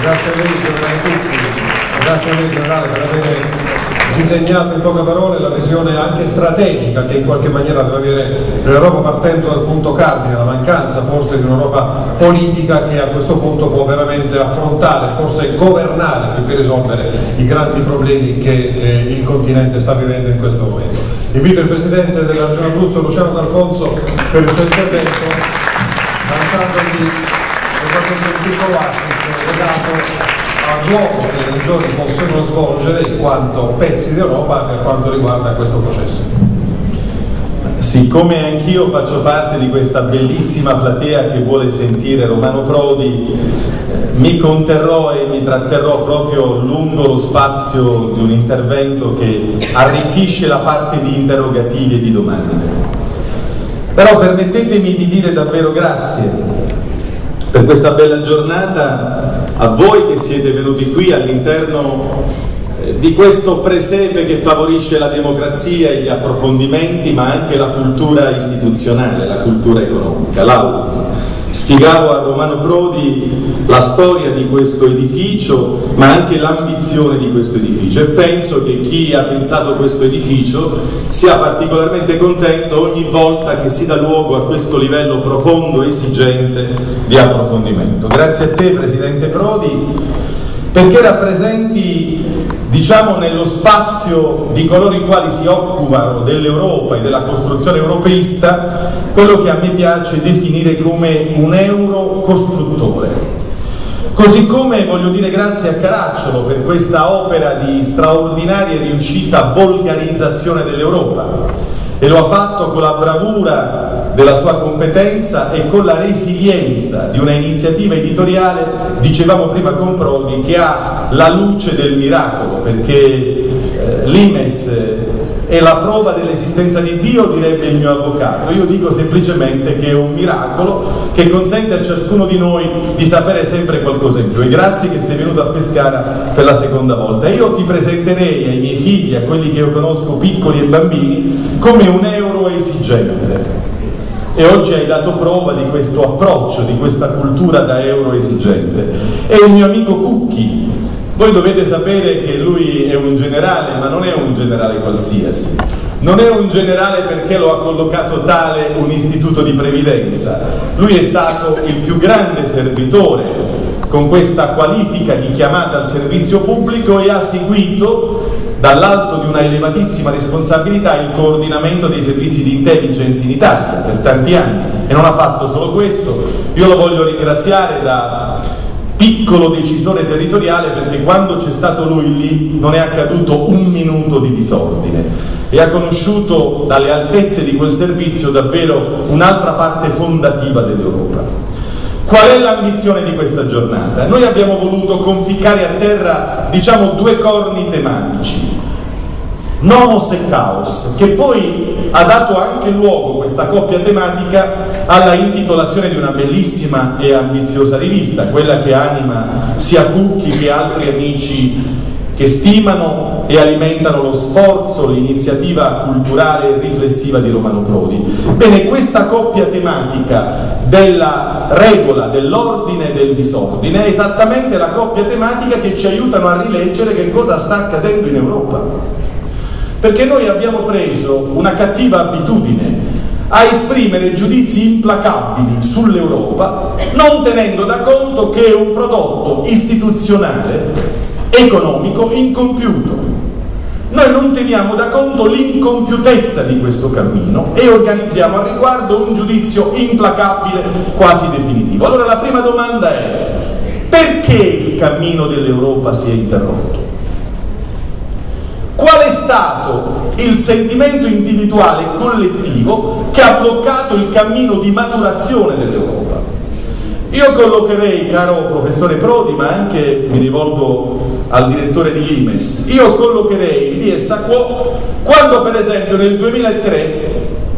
Grazie a lei generale Tucci, grazie a lei generale per aver disegnato in poche parole la visione anche strategica che in qualche maniera deve avere l'Europa partendo dal punto cardine, la mancanza forse di un'Europa politica che a questo punto può veramente affrontare, forse governare più che risolvere i grandi problemi che eh, il continente sta vivendo in questo momento. Invito il Presidente della Regione Abruzzo, Luciano D'Alfonso, per il suo intervento, lanciandogli un piccolo assist legato al ruolo che le regioni possono svolgere in quanto pezzi d'Europa per quanto riguarda questo processo. Siccome anch'io faccio parte di questa bellissima platea che vuole sentire Romano Prodi, eh, mi conterrò e mi tratterrò proprio lungo lo spazio di un intervento che arricchisce la parte di interrogativi e di domande. Però permettetemi di dire davvero grazie per questa bella giornata, a voi che siete venuti qui all'interno eh, di questo presepe che favorisce la democrazia e gli approfondimenti, ma anche la cultura istituzionale, la cultura economica, l'aula. Spiegavo a Romano Prodi la storia di questo edificio, ma anche l'ambizione di questo edificio e penso che chi ha pensato questo edificio sia particolarmente contento ogni volta che si dà luogo a questo livello profondo e esigente di approfondimento. Grazie a te Presidente Prodi perché rappresenti diciamo nello spazio di coloro i quali si occupano dell'Europa e della costruzione europeista quello che a me piace definire come un euro costruttore. Così come voglio dire grazie a Caracciolo per questa opera di straordinaria riuscita volgarizzazione dell'Europa e lo ha fatto con la bravura della sua competenza e con la resilienza di una iniziativa editoriale, dicevamo prima con Prodi, che ha la luce del miracolo, perché eh, l'Imes è la prova dell'esistenza di Dio, direbbe il mio avvocato. Io dico semplicemente che è un miracolo che consente a ciascuno di noi di sapere sempre qualcosa in più. E grazie che sei venuto a Pescara per la seconda volta. Io ti presenterei ai miei figli, a quelli che io conosco piccoli e bambini, come un euro esigente. E oggi hai dato prova di questo approccio, di questa cultura da euro esigente. E il mio amico Cucchi, voi dovete sapere che lui è un generale, ma non è un generale qualsiasi. Non è un generale perché lo ha collocato tale un istituto di previdenza. Lui è stato il più grande servitore con questa qualifica di chiamata al servizio pubblico e ha seguito dall'alto di una elevatissima responsabilità il coordinamento dei servizi di intelligence in Italia per tanti anni e non ha fatto solo questo. Io lo voglio ringraziare da piccolo decisore territoriale perché quando c'è stato lui lì non è accaduto un minuto di disordine e ha conosciuto dalle altezze di quel servizio davvero un'altra parte fondativa dell'Europa. Qual è l'ambizione di questa giornata? Noi abbiamo voluto conficcare a terra, diciamo, due corni tematici. Nomos e Caos, che poi ha dato anche luogo, questa coppia tematica, alla intitolazione di una bellissima e ambiziosa rivista, quella che anima sia Cucchi che altri amici che stimano e alimentano lo sforzo, l'iniziativa culturale e riflessiva di Romano Prodi. Bene, questa coppia tematica della regola, dell'ordine e del disordine è esattamente la coppia tematica che ci aiutano a rileggere che cosa sta accadendo in Europa perché noi abbiamo preso una cattiva abitudine a esprimere giudizi implacabili sull'Europa, non tenendo da conto che è un prodotto istituzionale, economico, incompiuto. Noi non teniamo da conto l'incompiutezza di questo cammino e organizziamo al riguardo un giudizio implacabile, quasi definitivo. Allora la prima domanda è perché il cammino dell'Europa si è interrotto? Qual è stato il sentimento individuale e collettivo che ha bloccato il cammino di maturazione dell'Europa? Io collocherei, caro professore Prodi, ma anche mi rivolgo al direttore di Limes, io collocherei lì e Sacquò quando per esempio nel 2003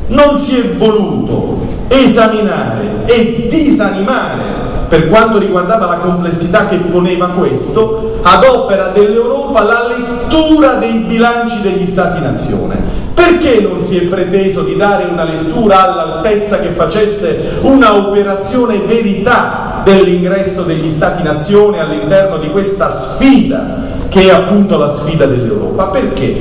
non si è voluto esaminare e disanimare per quanto riguardava la complessità che poneva questo, ad opera dell'Europa la lettura dei bilanci degli Stati-nazione, Perché non si è preteso di dare una lettura all'altezza che facesse una operazione verità dell'ingresso degli Stati-nazione all'interno di questa sfida che è appunto la sfida dell'Europa? Perché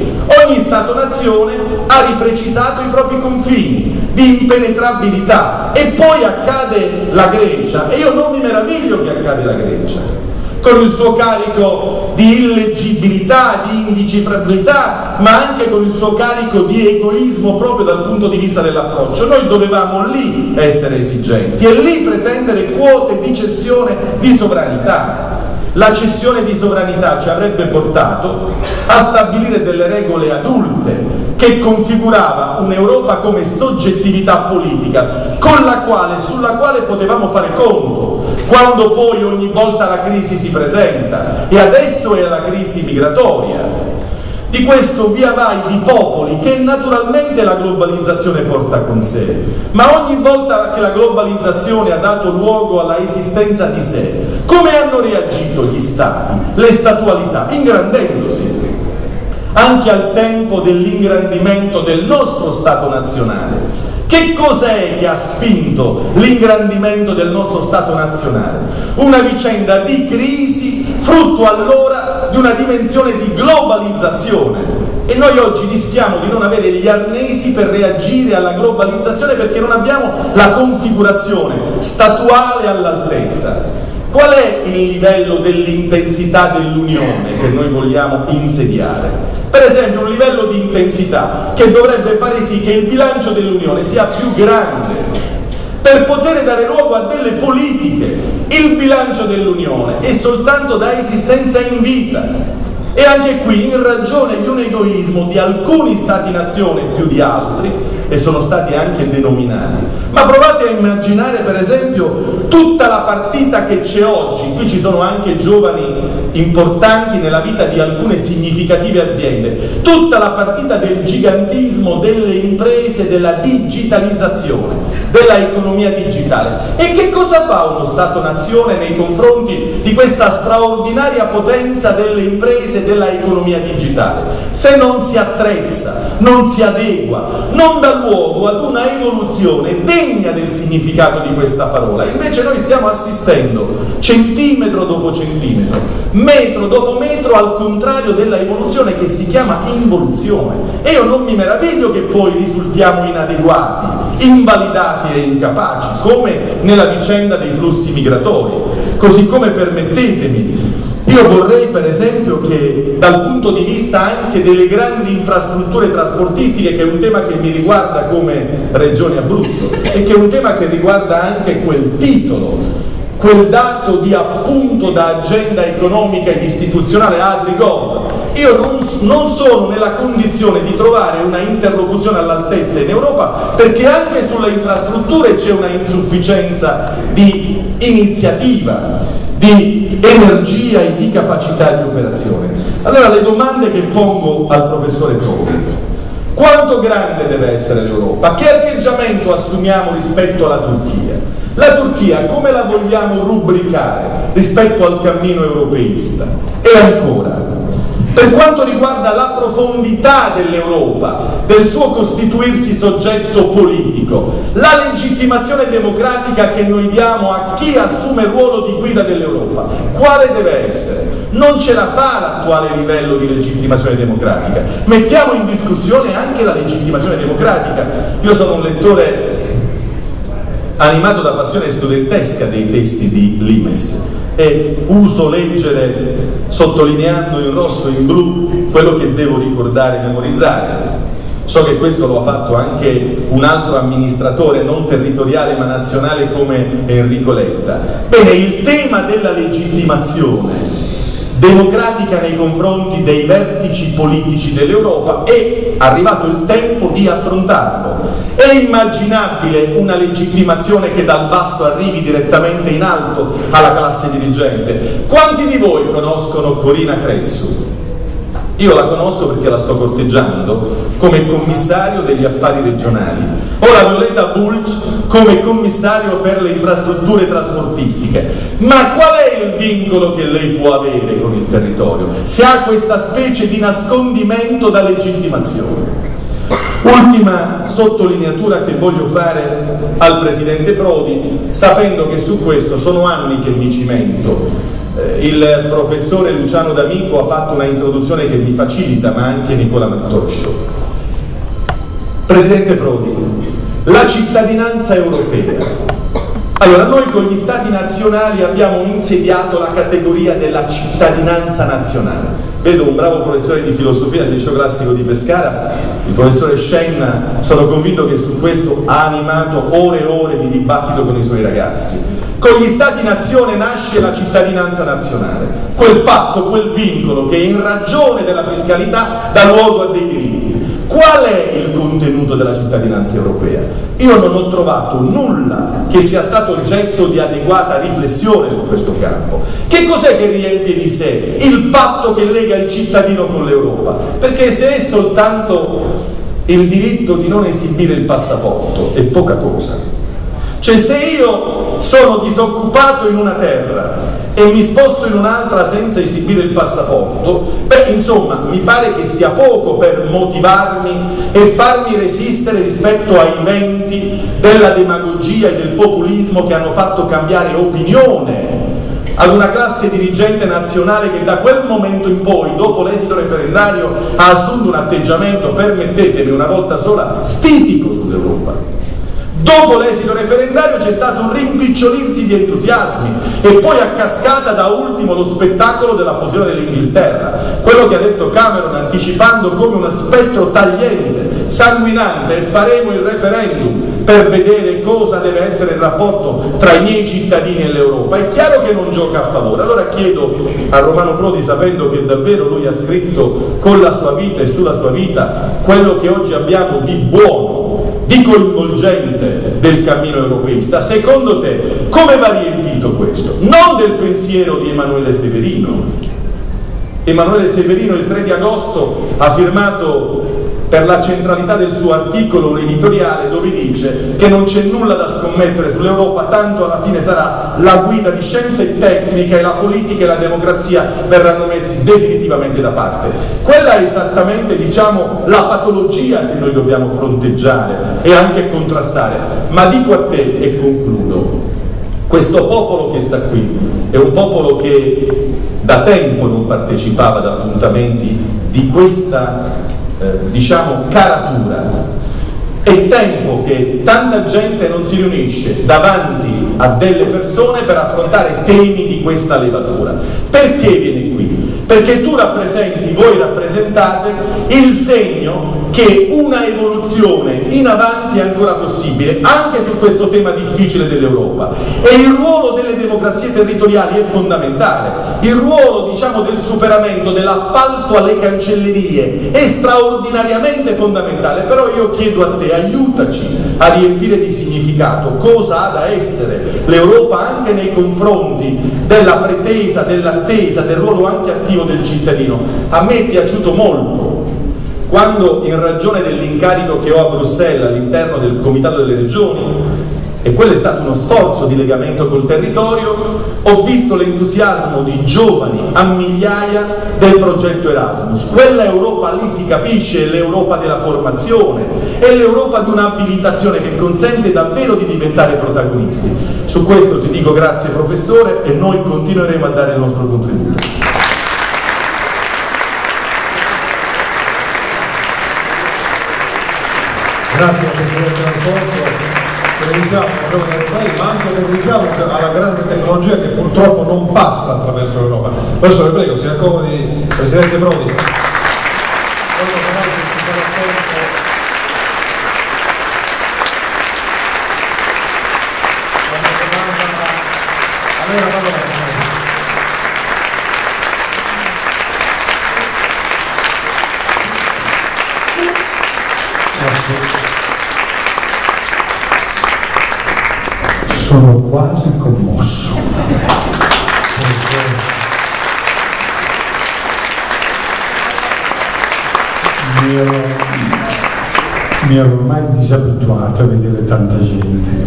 ogni Stato-nazione ha riprecisato i propri confini di impenetrabilità e poi accade la Grecia. E io non mi meraviglio che accade la Grecia con il suo carico di illeggibilità, di indicifrabilità, ma anche con il suo carico di egoismo proprio dal punto di vista dell'approccio. Noi dovevamo lì essere esigenti e lì pretendere quote di cessione di sovranità. La cessione di sovranità ci avrebbe portato a stabilire delle regole adulte che configurava un'Europa come soggettività politica quale, sulla quale potevamo fare conto quando poi ogni volta la crisi si presenta e adesso è la crisi migratoria di questo via vai di popoli che naturalmente la globalizzazione porta con sé, ma ogni volta che la globalizzazione ha dato luogo alla esistenza di sé, come hanno reagito gli stati, le statualità? Ingrandendosi, anche al tempo dell'ingrandimento del nostro Stato nazionale. Che cos'è che ha spinto l'ingrandimento del nostro Stato nazionale? Una vicenda di crisi, frutto allora di una dimensione di globalizzazione. E noi oggi rischiamo di non avere gli arnesi per reagire alla globalizzazione perché non abbiamo la configurazione statuale all'altezza. Qual è il livello dell'intensità dell'unione che noi vogliamo insediare? Per esempio un livello di intensità che dovrebbe fare sì che il bilancio dell'Unione sia più grande per poter dare luogo a delle politiche. Il bilancio dell'Unione è soltanto da esistenza in vita. E anche qui, in ragione di un egoismo di alcuni Stati-nazione più di altri, e sono stati anche denominati, ma provate a immaginare per esempio tutta la partita che c'è oggi, qui ci sono anche giovani importanti nella vita di alcune significative aziende, tutta la partita del gigantismo delle imprese, della digitalizzazione, della economia digitale. E che cosa fa uno Stato-nazione nei confronti di questa straordinaria potenza delle imprese della economia digitale? Se non si attrezza, non si adegua, non dà luogo ad una evoluzione degna del significato di questa parola. Invece noi stiamo assistendo centimetro dopo centimetro, metro dopo metro al contrario della evoluzione che si chiama involuzione. E io non mi meraviglio che poi risultiamo inadeguati, invalidati e incapaci, come nella vicenda dei flussi migratori. Così come permettetemi io vorrei per esempio che dal punto di vista anche delle grandi infrastrutture trasportistiche, che è un tema che mi riguarda come Regione Abruzzo e che è un tema che riguarda anche quel titolo, quel dato di appunto da agenda economica ed istituzionale AdriGov, io non, non, sono nella condizione di trovare una interlocuzione all'altezza in Europa perché anche sulle infrastrutture c'è una insufficienza di iniziativa di energia e di capacità di operazione. Allora le domande che pongo al professore Prodi. Quanto grande deve essere l'Europa? Che atteggiamento assumiamo rispetto alla Turchia? La Turchia come la vogliamo rubricare rispetto al cammino europeista? E ancora, per quanto riguarda la profondità dell'Europa, del suo costituirsi soggetto politico, la legittimazione democratica che noi diamo a chi assume il ruolo di guida dell'Europa, quale deve essere? Non ce la fa l'attuale livello di legittimazione democratica. Mettiamo in discussione anche la legittimazione democratica. Io sono un lettore animato da passione studentesca dei testi di Limes e uso leggere sottolineando in rosso e in blu quello che devo ricordare e memorizzare. So che questo lo ha fatto anche un altro amministratore non territoriale ma nazionale come Enrico Letta. Bene, il tema della legittimazione democratica nei confronti dei vertici politici dell'Europa è arrivato il tempo di affrontarlo. È immaginabile una legittimazione che dal basso arrivi direttamente in alto alla classe dirigente? Quanti di voi conoscono Corina Crezzu? Io la conosco perché la sto corteggiando come commissario degli affari regionali. Ho la Violeta Bulc come commissario per le infrastrutture trasportistiche. Ma qual è il vincolo che lei può avere con il territorio? Se ha questa specie di nascondimento da legittimazione. Ultima sottolineatura che voglio fare al Presidente Prodi, sapendo che su questo sono anni che mi cimento. Eh, il professore Luciano D'Amico ha fatto una introduzione che mi facilita, ma anche Nicola Mattoscio. Presidente Prodi, la cittadinanza europea. Allora, noi con gli stati nazionali abbiamo insediato la categoria della cittadinanza nazionale vedo un bravo professore di filosofia del liceo classico di Pescara, il professore Scenna, sono convinto che su questo ha animato ore e ore di dibattito con i suoi ragazzi. Con gli Stati-nazione nasce la cittadinanza nazionale, quel patto, quel vincolo che in ragione della fiscalità dà luogo a dei diritti. Qual è il contenuto della cittadinanza europea? Io non ho trovato nulla che sia stato oggetto di adeguata riflessione su questo campo. Che cos'è che riempie di sé il patto che lega il cittadino con l'Europa? Perché se è soltanto il diritto di non esibire il passaporto è poca cosa. Cioè se io sono disoccupato in una terra e mi sposto in un'altra senza esibire il passaporto, beh insomma mi pare che sia poco per motivarmi e farmi resistere rispetto ai venti della demagogia e del populismo che hanno fatto cambiare opinione ad una classe dirigente nazionale che da quel momento in poi, dopo l'esito referendario, ha assunto un atteggiamento, permettetemi una volta sola, stitico sull'Europa. Dopo l'esito referendario c'è stato un rimpicciolirsi di entusiasmi e poi a cascata da ultimo lo spettacolo della fusione dell'Inghilterra, quello che ha detto Cameron anticipando come uno spettro tagliente, sanguinante faremo il referendum per vedere cosa deve essere il rapporto tra i miei cittadini e l'Europa. È chiaro che non gioca a favore. Allora chiedo a Romano Prodi, sapendo che davvero lui ha scritto con la sua vita e sulla sua vita quello che oggi abbiamo di buono di coinvolgente del cammino europeista, secondo te come va riempito questo? Non del pensiero di Emanuele Severino. Emanuele Severino il 3 di agosto ha firmato per la centralità del suo articolo un editoriale dove dice che non c'è nulla da scommettere sull'Europa, tanto alla fine sarà la guida di scienza e tecnica e la politica e la democrazia verranno messi definitivamente da parte. Quella è esattamente diciamo, la patologia che noi dobbiamo fronteggiare e anche contrastare. Ma dico a te e concludo, questo popolo che sta qui è un popolo che da tempo non partecipava ad appuntamenti di questa eh, diciamo caratura è tempo che tanta gente non si riunisce davanti a delle persone per affrontare temi di questa levatura. Perché viene qui? Perché tu rappresenti, voi rappresentate il segno che una evoluzione in avanti è ancora possibile, anche su questo tema difficile dell'Europa. E il ruolo delle democrazie territoriali è fondamentale, il ruolo diciamo, del superamento dell'appalto alle cancellerie è straordinariamente fondamentale, però io chiedo a te, aiutaci a riempire di significato cosa ha da essere l'Europa anche nei confronti della pretesa, dell'attesa, del ruolo anche attivo del cittadino. A me è piaciuto molto quando in ragione dell'incarico che ho a Bruxelles all'interno del Comitato delle Regioni, e quello è stato uno sforzo di legamento col territorio, ho visto l'entusiasmo di giovani a migliaia del progetto Erasmus. Quella Europa lì si capisce, è l'Europa della formazione, è l'Europa di un'abilitazione che consente davvero di diventare protagonisti. Su questo ti dico grazie professore e noi continueremo a dare il nostro contributo. Grazie al Presidente Alfonso per il giovane ma anche per richiamo alla grande tecnologia che purtroppo non passa attraverso l'Europa. Professore, prego, si accomodi Presidente Prodi. Quasi commosso. Mi ero, mi ero ormai disabituato a vedere tanta gente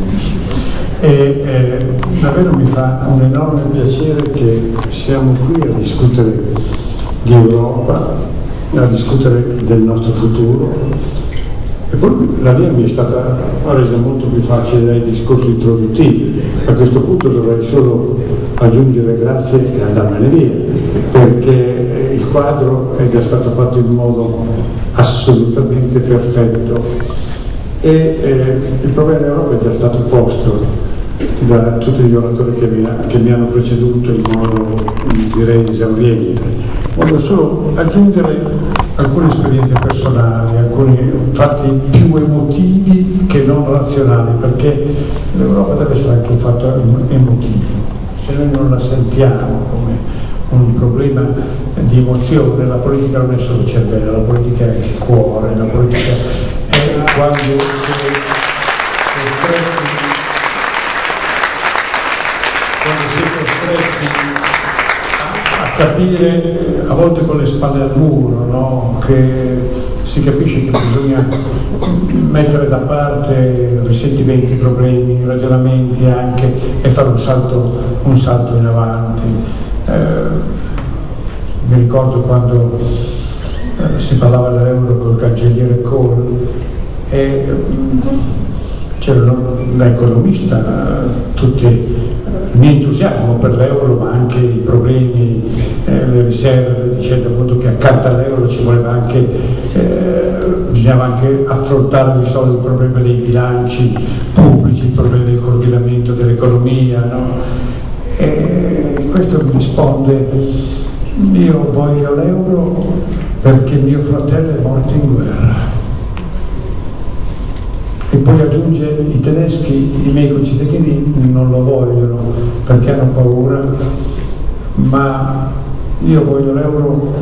e eh, davvero mi fa un enorme piacere che siamo qui a discutere di Europa, a discutere del nostro futuro la via mi è stata resa molto più facile dai discorsi introduttivi. A questo punto dovrei solo aggiungere grazie e andarmene via, perché il quadro è già stato fatto in modo assolutamente perfetto e eh, il problema dell'Europa è già stato posto da tutti gli oratori che mi, che mi hanno preceduto in modo direi esauriente. Voglio solo aggiungere alcune esperienze personali, alcuni fatti più emotivi che non razionali, perché l'Europa deve essere anche un fatto emotivo. Se noi non la sentiamo come un problema di emozione, la politica non è solo cervello, la politica è anche cuore, la politica è quando capire, a volte con le spalle al muro, no? che si capisce che bisogna mettere da parte risentimenti, problemi, ragionamenti anche e fare un salto, un salto in avanti. Eh, mi ricordo quando eh, si parlava dell'euro col cancelliere Kohl e c'era l'economista, tutti il mio entusiasmo per l'euro ma anche i problemi, eh, le riserve, dicendo appunto che accanto all'euro ci voleva anche, eh, bisognava anche affrontare e risolvere il problema dei bilanci pubblici, il problema del coordinamento dell'economia. No? E questo mi risponde, io voglio l'euro perché mio fratello è morto in guerra poi aggiunge i tedeschi, i miei concittadini non lo vogliono perché hanno paura, ma io voglio l'euro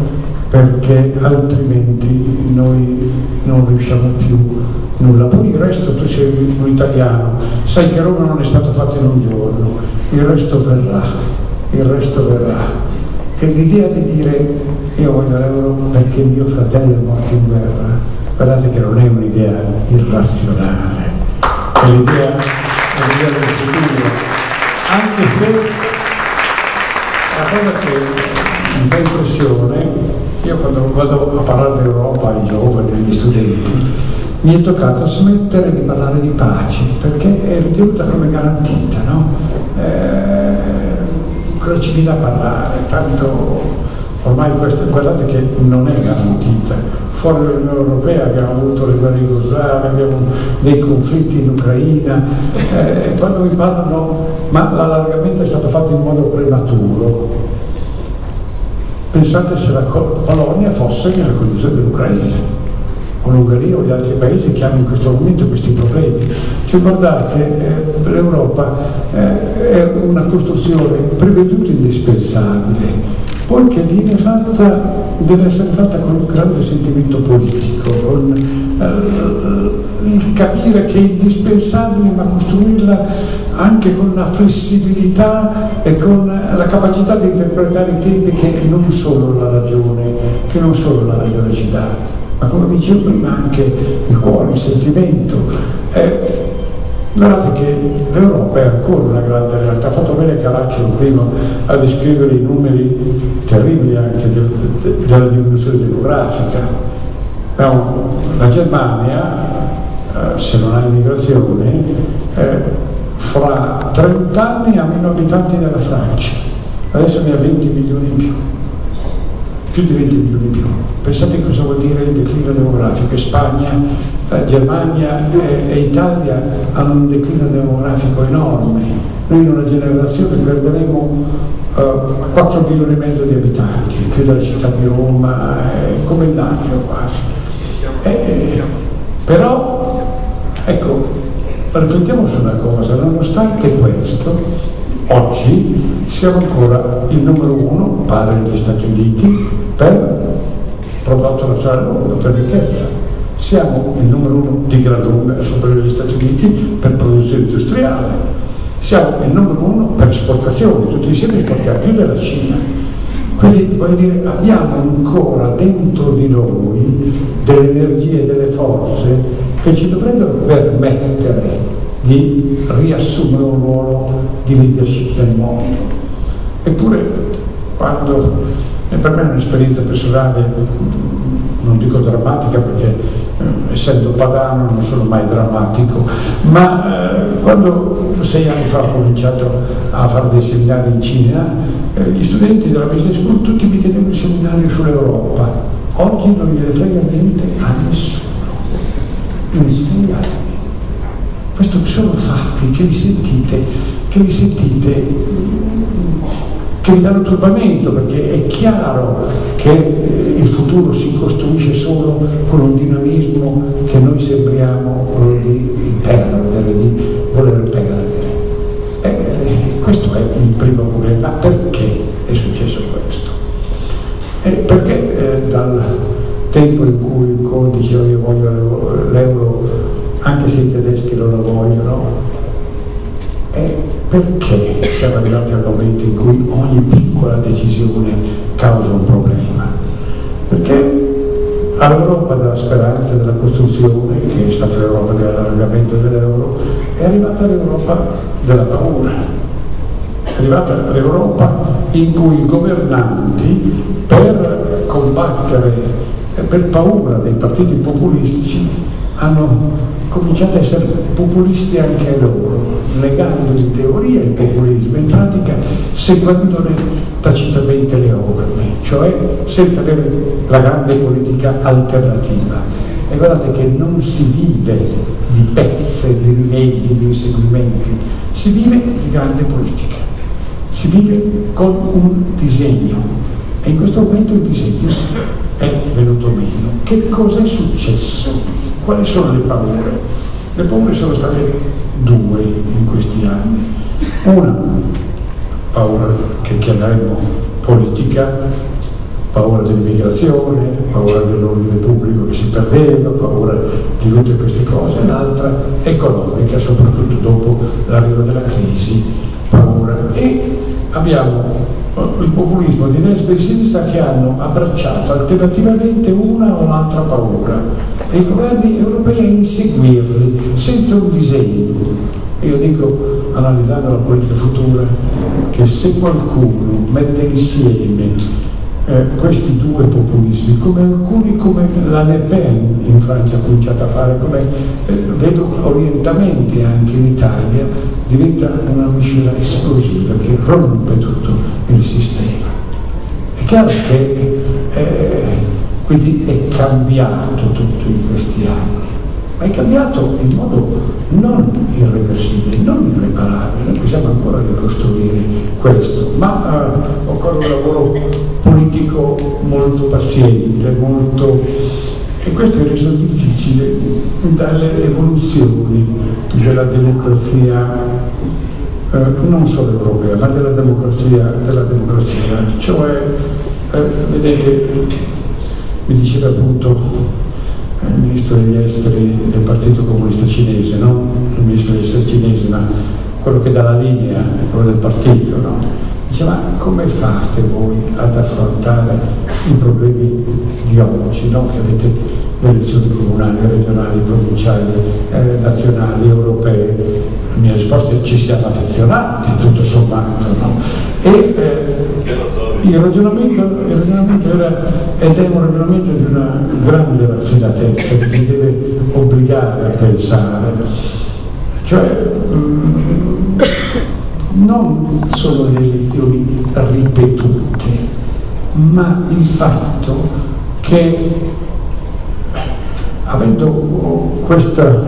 perché altrimenti noi non riusciamo più nulla. Poi il resto tu sei un italiano, sai che Roma non è stato fatto in un giorno, il resto verrà, il resto verrà. E l'idea di dire io voglio l'euro perché mio fratello è morto in guerra, Guardate che non è un'idea irrazionale, l'idea del futuro, anche se la cosa che mi fa impressione, io quando vado a parlare d'Europa ai giovani, agli studenti, mi è toccato smettere di parlare di pace, perché è ritenuta come garantita, no? Eh, cosa ci viene a parlare? Tanto ormai questa, guardate che non è garantita fuori dall'Unione Europea, abbiamo avuto le guerre jugoslave, abbiamo dei conflitti in Ucraina, eh, quando mi parlano, ma l'allargamento è stato fatto in modo prematuro. Pensate se la Polonia fosse nella condizione dell'Ucraina o l'Ungheria o gli altri paesi che hanno in questo momento questi problemi. Cioè guardate, eh, l'Europa eh, è una costruzione prima di tutto indispensabile, poi che viene fatta, deve essere fatta con grande sentimento politico, con eh, capire che è indispensabile ma costruirla anche con una flessibilità e con la capacità di interpretare i temi che non solo la ragione, che non solo la ragione ci dà, ma come dicevo prima anche il cuore, il sentimento. Eh, Guardate che l'Europa è ancora una grande realtà, ha fatto bene Caracciolo prima a descrivere i numeri terribili anche del, de, della diminuzione demografica. No, la Germania, eh, se non ha immigrazione, eh, fra 30 anni ha meno abitanti della Francia, adesso ne ha 20 milioni in più più di 20 milioni in più. Pensate cosa vuol dire il declino demografico. Spagna, eh, Germania e, e, Italia hanno un declino demografico enorme. Noi in una generazione perderemo eh, 4 milioni e mezzo di abitanti, più della città di Roma, eh, come il Lazio quasi. Eh, però, ecco, riflettiamo su una cosa, nonostante questo, Oggi siamo ancora il numero uno, pari agli Stati Uniti, per prodotto nazionale per ricchezza. Siamo il numero uno di gran lunga superiore agli Stati Uniti per produzione industriale. Siamo il numero uno per esportazione, tutti insieme esportiamo più della Cina. Quindi voglio dire, abbiamo ancora dentro di noi delle energie, delle forze che ci dovrebbero permettere di riassumere un ruolo di leadership nel mondo. Eppure, quando, e per me è un'esperienza personale non dico drammatica perché eh, essendo padano non sono mai drammatico, ma eh, quando sei anni fa ho cominciato a fare dei seminari in Cina, eh, gli studenti della business school tutti mi chiedevano il seminario sull'Europa, oggi non gliene frega niente a nessuno, in sei anni. Questo sono fatti che vi sentite, che vi sentite che vi danno turbamento perché è chiaro che eh, il futuro si costruisce solo con un dinamismo che noi sembriamo di perdere, di voler perdere. E eh, questo è il primo problema. Perché è successo questo? E perché eh, dal tempo in cui il Kohl diceva io voglio l'euro, anche se i tedeschi non lo vogliono, perché siamo arrivati al momento in cui ogni piccola decisione causa un problema? Perché all'Europa della speranza e della costruzione, che è stata l'Europa dell'allargamento dell'euro, è arrivata l'Europa della paura. È arrivata l'Europa in cui i governanti, per combattere, per paura dei partiti populistici, hanno cominciato a essere populisti anche loro, negando in teoria il populismo, in pratica seguendone tacitamente le orme, cioè senza avere la grande politica alternativa. E guardate che non si vive di pezze, di rimedi, di inseguimenti, si vive di grande politica, si vive con un disegno. E in questo momento il disegno è venuto meno. Che cosa è successo? Quali sono le paure? Le paure sono state due in questi anni. Una paura che chiameremo politica, paura dell'immigrazione, paura dell'ordine pubblico che si perdeva, paura di tutte queste cose, l'altra economica, soprattutto dopo l'arrivo della crisi, paura. E abbiamo il populismo di destra e sinistra che hanno abbracciato alternativamente una o l'altra paura e i governi europei a inseguirli senza un disegno. Io dico, analizzando la politica futura, che se qualcuno mette insieme eh, questi due populismi, come alcuni, come la Le Pen in Francia ha cominciato a fare, come eh, vedo orientamenti anche in Italia, diventa una miscela esplosiva che rompe tutto sistema. È chiaro che eh, quindi è cambiato tutto in questi anni, ma è cambiato in modo non irreversibile, non irreparabile, noi possiamo ancora ricostruire questo, ma eh, occorre un lavoro politico molto paziente, molto... e questo è reso difficile dalle evoluzioni della democrazia, eh, non solo europea, ma della democrazia, della democrazia. cioè, eh, vedete, mi diceva appunto il ministro degli esteri del Partito Comunista Cinese, non il ministro degli esteri cinese, ma quello che dà la linea, quello del partito, no? Dice, ma come fate voi ad affrontare i problemi di oggi, no? che avete le elezioni comunali, regionali, provinciali, eh, nazionali, europee? La mia risposta è ci siamo affezionati, tutto sommato. No? E, eh, il ragionamento, il ragionamento era, ed è un ragionamento di una grande raffinatezza che ci deve obbligare a pensare, cioè mm, non solo le lezioni ripetute, ma il fatto che avendo questa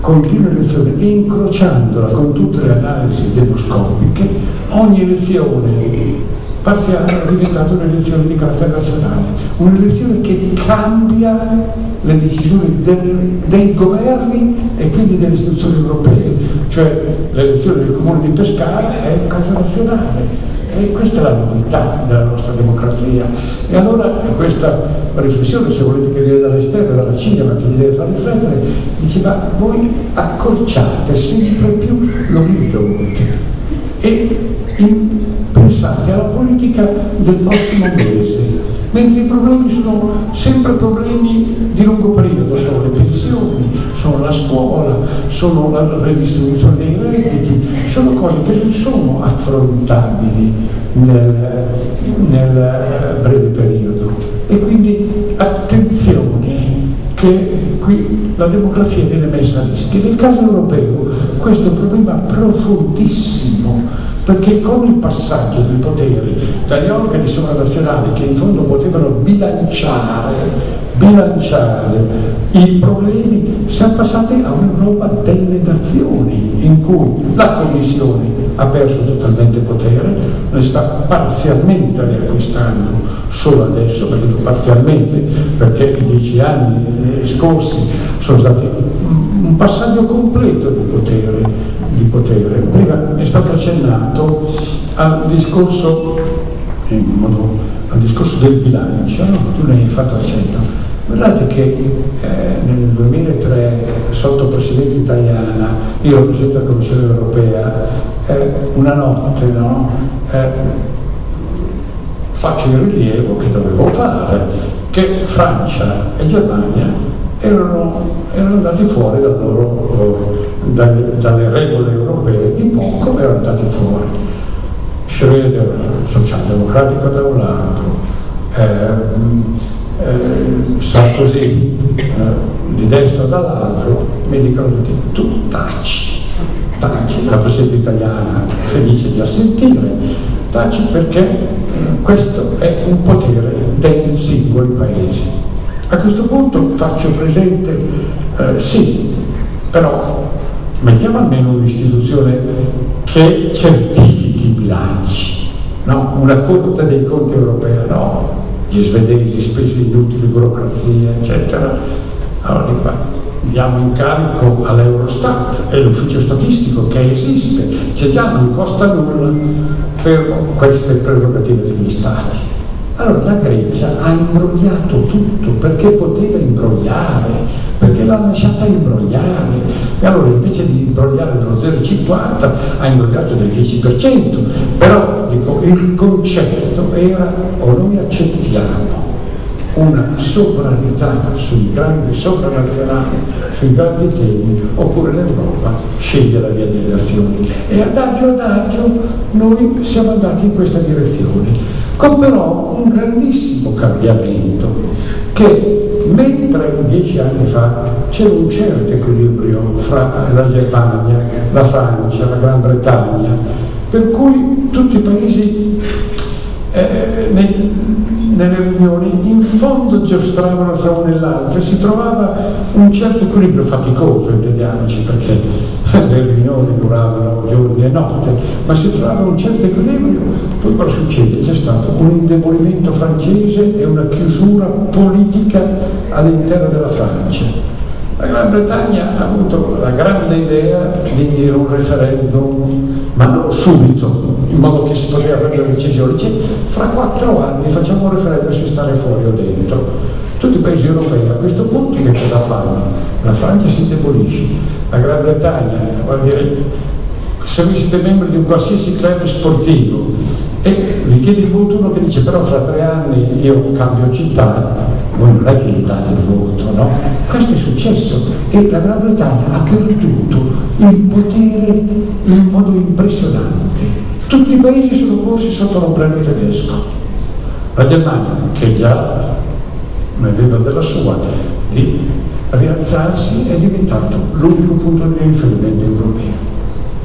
continua elezione incrociandola con tutte le analisi demoscopiche, ogni elezione parziale è diventata un'elezione di carattere nazionale, un'elezione che cambia le decisioni del, dei governi e quindi delle istituzioni europee, cioè l'elezione del comune di Pescara è un caso nazionale. E questa è la novità della nostra democrazia. E allora questa riflessione, se volete che viene dall'esterno, dalla Cina, ma che gli deve far riflettere, diceva voi accorciate sempre più l'orizzonte e pensate alla politica del prossimo mese, mentre i problemi sono sempre problemi di lungo periodo, sono le pensioni, sono la scuola, sono la redistribuzione dei redditi, sono cose che non sono affrontabili nel, nel breve periodo. E quindi attenzione che qui la democrazia viene messa a rischio. Nel caso europeo questo è un problema profondissimo, perché con il passaggio dei poteri dagli organi sovranazionali che in fondo potevano bilanciare bilanciare i problemi, siamo passati a un'Europa delle nazioni, in cui la Commissione ha perso totalmente potere, ne sta parzialmente riacquistando solo adesso, perché parzialmente, perché i dieci anni eh, scorsi sono stati un passaggio completo di potere, di potere. Prima è stato accennato al discorso, modo, al discorso del bilancio, no? tu ne hai fatto accenno. Guardate che eh, nel 2003, sotto presidenza italiana, io presidente della Commissione europea, eh, una notte no, eh, faccio il rilievo che dovevo fare, che Francia e Germania erano, erano andati fuori da loro, dalle, dalle regole europee, di poco erano andati fuori. Schröder, socialdemocratico da un lato, eh, eh, Sarkozy eh, di destra dall'altro mi dicono tutti tu taci taci la presenza italiana felice di assentire taci perché eh, questo è un potere dei singoli paesi a questo punto faccio presente eh, sì però mettiamo almeno un'istituzione che certifichi i bilanci no? una corte dei conti europea no gli svedesi, spese inutili, burocrazie, eccetera. Allora dico, diamo in carico all'Eurostat, è l'ufficio statistico che esiste, c'è già, non costa nulla, fermo queste prerogative degli Stati. Allora la Grecia ha imbrogliato tutto perché poteva imbrogliare, perché l'ha lasciata imbrogliare. E allora invece di imbrogliare dello 0,50 ha imbrogliato del 10%, però dico, il concetto era o noi accettiamo una sovranità sui grandi sovranazionali, sui grandi temi, oppure l'Europa sceglie la via delle azioni. E adagio adagio noi siamo andati in questa direzione, con però un grandissimo cambiamento che mentre dieci anni fa c'era un certo equilibrio fra la Germania, la Francia, la Gran Bretagna, per cui tutti i paesi eh, nei, nelle riunioni in fondo giostravano tra uno e l'altro e si trovava un certo equilibrio faticoso, intendiamoci, perché le riunioni duravano giorni e notte, ma si trovava un certo equilibrio. Poi cosa succede? C'è stato un indebolimento francese e una chiusura politica all'interno della Francia. La Gran Bretagna ha avuto la grande idea di dire un referendum, ma non subito, in modo che si poteva prendere decisioni, dice fra quattro anni facciamo un referendum se stare fuori o dentro. Tutti i paesi europei a questo punto che cosa fanno? La Francia si indebolisce, la Gran Bretagna, vuol dire, se voi siete membri di un qualsiasi club sportivo e vi chiede il voto uno che dice però fra tre anni io cambio città, voi non è che gli date il voto, no? Questo è successo e la Gran Bretagna ha perduto il potere in modo impressionante. Tutti i paesi sono corsi sotto l'ombrello tedesco. La Germania, che già ne aveva della sua, di rialzarsi è diventato l'unico punto di riferimento europeo.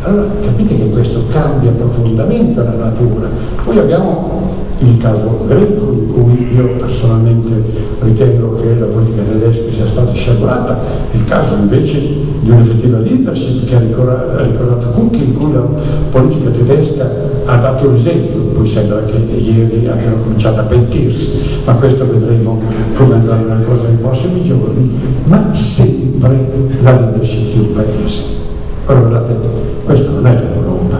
Allora capite che questo cambia profondamente la natura. Poi abbiamo il caso greco in cui io personalmente ritengo che la politica tedesca sia stata sciagurata, il caso invece di un'effettiva leadership che ha ricordato, Cucchi in cui la politica tedesca ha dato l'esempio, poi sembra che ieri abbiano cominciato a pentirsi, ma questo vedremo come andranno le cose nei prossimi giorni, ma sempre la leadership di un paese. Ora guardate, questa non è l'Europa,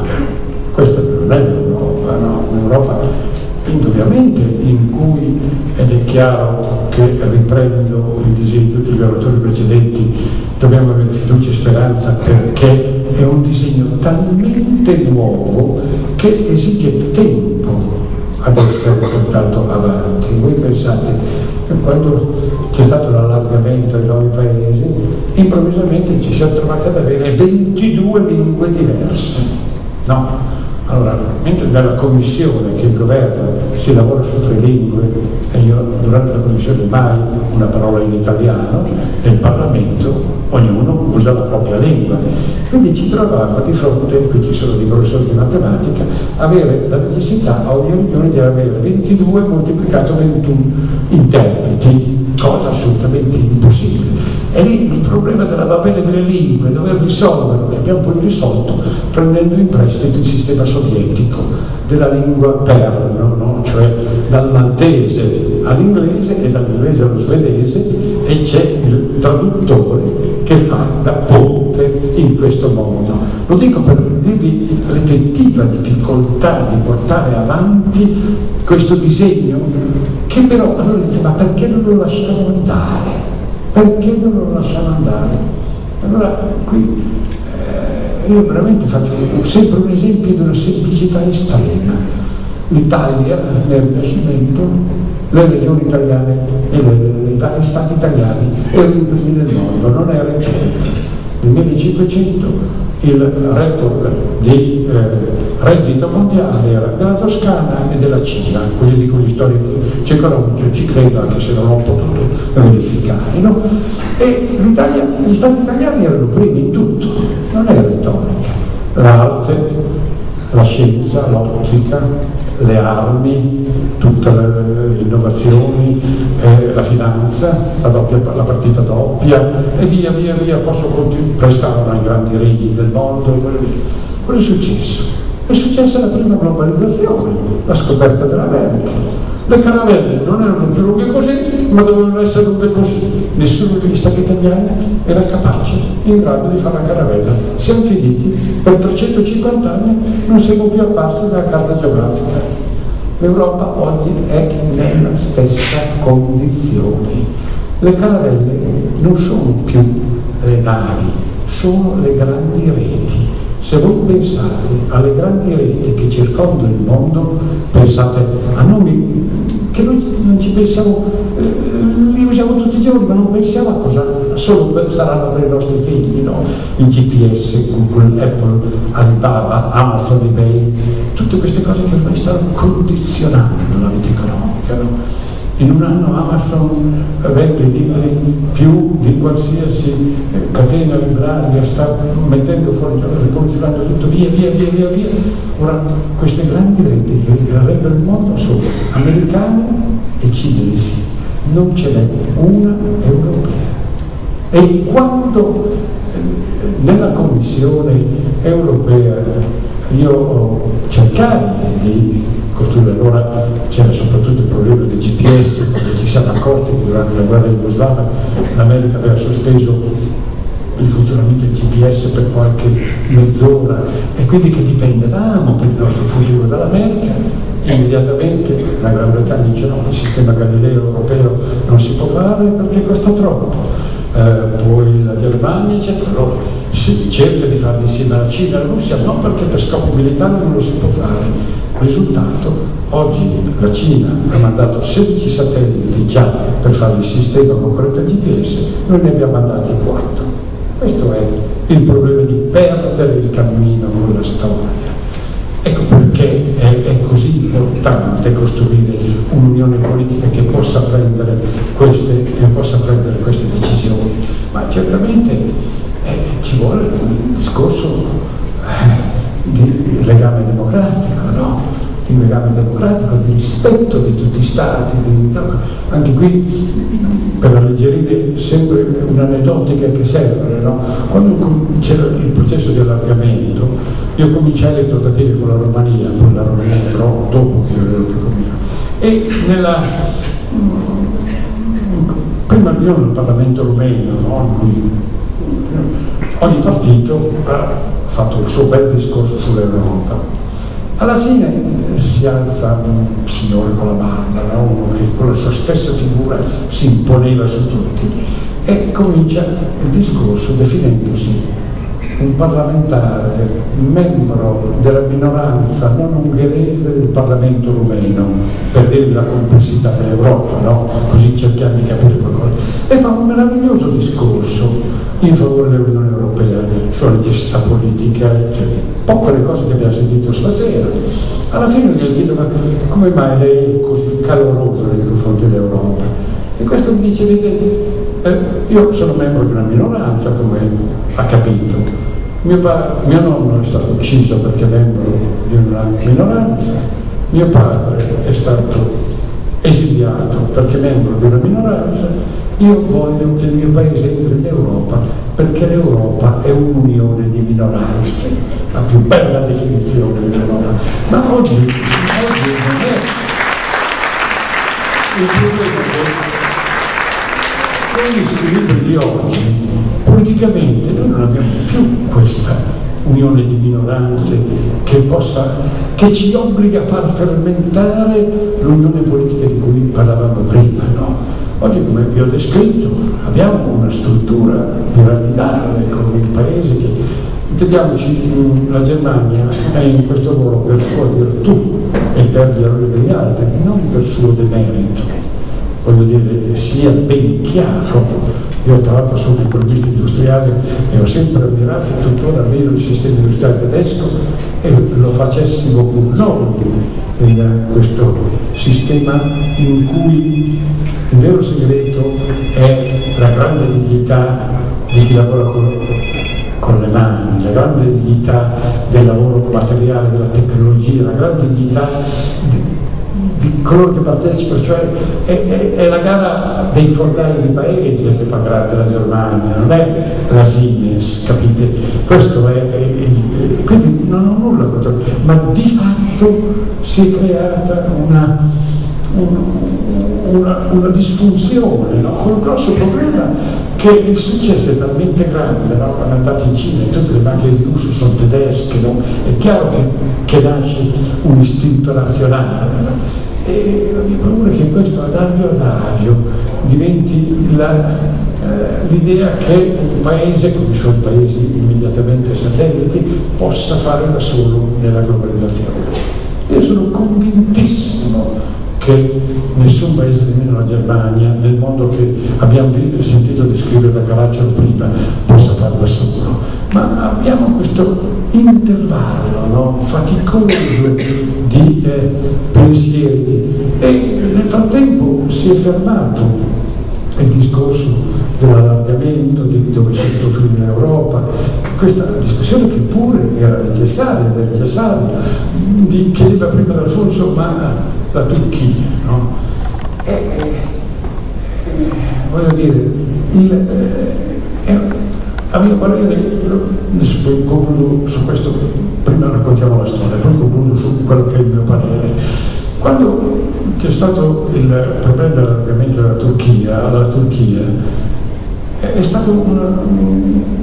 questa non è l'Europa, no? un'Europa indubbiamente in cui ed è chiaro che riprendo il disegno degli oratori precedenti, dobbiamo avere fiducia e speranza perché è un disegno talmente nuovo che esige tempo ad essere portato avanti. Voi pensate quando c'è stato l'allargamento ai nuovi paesi, improvvisamente ci siamo trovati ad avere 22 lingue diverse. No? Allora, mentre nella commissione che il governo si lavora su tre lingue, e io durante la commissione mai una parola in italiano, nel Parlamento ognuno usa la propria lingua. Quindi ci trovavamo di fronte, qui ci sono dei professori di matematica, avere la necessità a ogni riunione di avere 22 moltiplicato 21 interpreti, cosa assolutamente impossibile. E lì il problema della va bene delle lingue, dover risolverlo, che abbiamo poi risolto prendendo in prestito il sistema sovietico della lingua perno, no? cioè dal maltese all'inglese e dall'inglese allo svedese e c'è il traduttore che fa da ponte in questo modo. Lo dico per dirvi l'effettiva difficoltà di portare avanti questo disegno che però allora dice ma perché non lo lasciamo andare? Perché non lo lasciamo andare? Allora qui eh, io veramente faccio sempre un esempio di una semplicità estrema. L'Italia nel Rinascimento, le regioni italiane e i vari stati italiani erano i primi nel mondo, non era in Nel 1500 il record di eh, reddito mondiale era della Toscana e della Cina, così dicono gli storici economici, ci credo anche se non ho potuto verificare. No? E gli stati italiani erano primi in tutto, non è retorica. L'arte, la scienza, l'ottica, le armi, tutte le, le innovazioni, eh, la finanza, la, doppia, la, partita doppia e via via via posso continuare, prestavano ai grandi regni del mondo. Cosa è successo? È successa la prima globalizzazione, la scoperta dell'America. Le caravelle non erano più lunghe così, ma dovevano essere lunghe così. Nessuno degli stati italiani era capace, in grado di fare la caravella. Siamo finiti, per 350 anni non siamo più apparsi dalla carta geografica. L'Europa oggi è nella stessa condizione. Le caravelle non sono più le navi, sono le grandi reti se voi pensate alle grandi reti che circondano il mondo, pensate a nomi che noi non ci pensiamo, eh, li usiamo tutti i giorni, ma non pensiamo a cosa solo saranno per i nostri figli, no? Il GPS, Google, Apple, Alibaba, Amazon, eBay, tutte queste cose che ormai stanno condizionando la vita economica. No? In un anno Amazon vende libri più di qualsiasi catena libraria, sta mettendo fuori, riposizionando tutto via, via, via, via, via. Ora, queste grandi reti che reggono il mondo sono americane e cinesi, non ce n'è una europea. E quando eh, nella Commissione europea io cercai di costruire. Allora c'era soprattutto il problema del GPS, perché ci siamo accorti che durante la guerra jugoslava l'America aveva sospeso il funzionamento del GPS per qualche mezz'ora. E quindi che dipendevamo per il nostro futuro dall'America? Immediatamente la Gran Bretagna dice no, il sistema Galileo europeo non si può fare perché costa troppo. Eh, poi la Germania eccetera allora si cerca di farlo insieme alla Cina e alla Russia no perché per scopi militari non lo si può fare Risultato, oggi la Cina ha mandato 16 satelliti già per fare il sistema concorrente GPS, noi ne abbiamo mandati 4. Questo è il problema di perdere il cammino con la storia. Ecco perché è, è così importante costruire un'unione politica che possa prendere queste, possa prendere queste decisioni, ma certamente eh, ci vuole un discorso eh, di legame democratico, no? di legame democratico, di rispetto di tutti i stati, di, no? anche qui per alleggerire sempre un'aneddotica che serve, no? quando c'era il processo di allargamento, io cominciai le trattative con la Romania, poi la Romania però dopo che avevo più cominciato, e nella prima riunione del Parlamento rumeno, no? ogni partito fatto il suo bel discorso sull'Europa. Alla fine eh, si alza un signore con la banda, uno che con la sua stessa figura si imponeva su tutti e comincia il discorso definendosi un parlamentare, membro della minoranza non ungherese del Parlamento rumeno, per dire la complessità dell'Europa, no? così cerchiamo di capire qualcosa, e fa un meraviglioso discorso in favore dell'Unione Europea sulla necessità politica, cioè, poche le cose che abbiamo sentito stasera. Alla fine gli chiedo ma come mai lei è così caloroso nei confronti dell'Europa? E questo mi dice, vede, eh, io sono membro di una minoranza, come ha capito. Mio, mio nonno è stato ucciso perché è membro di una minoranza, mio padre è stato esiliato perché è membro di una minoranza, io voglio che il mio paese entri in Europa perché l'Europa è un'unione di minoranze, la più bella definizione dell'Europa. Ma oggi, oggi non è il problema con gli squilibri di oggi, politicamente noi non abbiamo più questa unione di minoranze che, possa, che ci obbliga a far fermentare l'unione politica di cui parlavamo prima. Oggi, come vi ho descritto, abbiamo una struttura piramidale con il paese che, intendiamoci, la Germania è in questo ruolo per sua virtù e per gli errori degli altri, non per suo demerito. Voglio dire, sia ben chiaro io tra l'altro sono economista industriale e ho sempre ammirato tuttora ammiro il sistema industriale tedesco e lo facessimo pur noi in questo sistema in cui il vero segreto è la grande dignità di chi lavora con, con le mani, la grande dignità del lavoro materiale, della tecnologia, la grande dignità di, di coloro che partecipano, cioè è, è, è, la gara dei fornai di paese che fa grande la Germania, non è la Siemens, capite? Questo è, è quindi non ho nulla contro, ma di fatto si è creata una, una, una disfunzione, no? con il grosso problema che il successo è talmente grande, no? quando andate in Cina e tutte le macchine di lusso sono tedesche, no? è chiaro che, che nasce un istinto nazionale. No? E la mia paura è che questo adagio adagio diventi eh, l'idea che un paese, come sono i paesi immediatamente satelliti, possa fare da solo nella globalizzazione. Io sono convintissimo che nessun paese, nemmeno la Germania, nel modo che abbiamo sentito descrivere da Caracciolo prima, possa fare da solo. Ma abbiamo questo intervallo no? faticoso di eh, pensieri e nel frattempo si è fermato il discorso dell'allargamento, di dove si profila l'Europa, questa discussione che pure era necessaria, era necessaria, chiedeva prima d'Alfonso ma la Turchia. No? E, e, voglio dire, il, eh, a mio parere, adesso poi concludo su questo, prima raccontiamo la storia, poi concludo su quello che è il mio parere. Quando c'è stato il problema dell'allargamento della Turchia, alla Turchia, è stata una,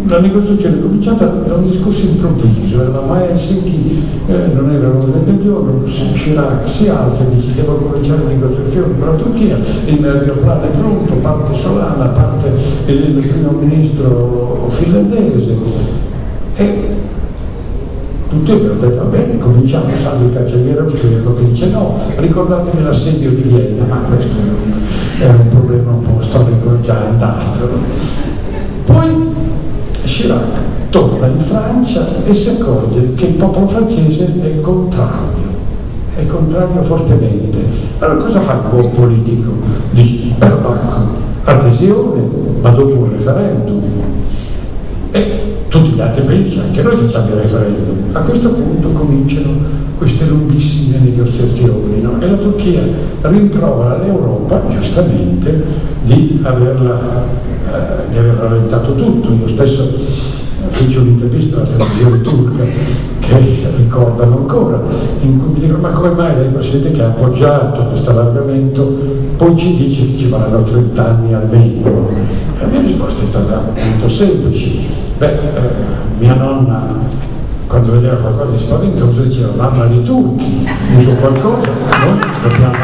una negoziazione cominciata da un discorso improvviso, eravamo a Helsinki, eh, non era l'ordine del giorno, Chirac si alza e dice devo cominciare le negoziazioni con la Turchia, il aeroplano è pronto, parte Solana, parte il, il primo ministro finlandese. E tutti abbiamo detto va bene, cominciamo, salve il cancelliere austriaco che dice no, ricordatevi l'assedio di Vienna, ma questo è un problema un po' storico già andato. Poi Chirac torna in Francia e si accorge che il popolo francese è contrario, è contrario fortemente. Allora cosa fa il buon politico? Dice, perbacco, adesione, ma dopo un referendum. E tutti gli altri paesi, anche noi facciamo il referendum. A questo punto cominciano queste lunghissime negoziazioni no? e la Turchia rimprovera all'Europa, giustamente, di averla, eh, di aver rallentato tutto. Io stesso feci un'intervista alla televisione turca che ricordano ancora, in cui mi dicono ma come mai lei Presidente che ha appoggiato questo allargamento poi ci dice che ci vorranno 30 anni almeno? E la mia risposta è stata molto semplice, Beh, eh, mia nonna quando vedeva qualcosa di spaventoso diceva mamma dei turchi, dico qualcosa, noi dobbiamo,